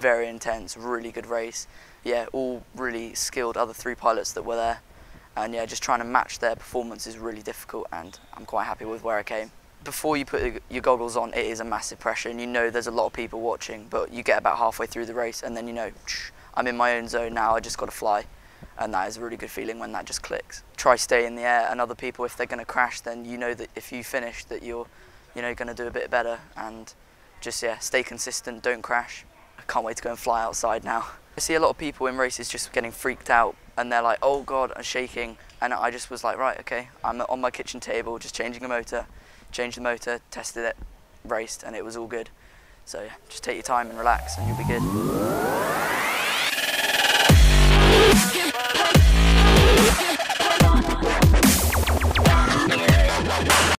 Very intense, really good race. Yeah, all really skilled other three pilots that were there. And yeah, just trying to match their performance is really difficult and I'm quite happy with where I came before you put your goggles on, it is a massive pressure, and you know there's a lot of people watching. But you get about halfway through the race, and then you know, I'm in my own zone now. I just got to fly. And that is a really good feeling when that just clicks. Try stay in the air and other people, if they're going to crash, then you know that if you finish that you're, you know, going to do a bit better and just, yeah, stay consistent, don't crash. I can't wait to go and fly outside now. I see a lot of people in races just getting freaked out and they're like, oh God, I'm shaking. And I just was like, right, okay, I'm on my kitchen table, just changing a motor, changed the motor, tested it, raced, and it was all good. So yeah, just take your time and relax and you'll be good.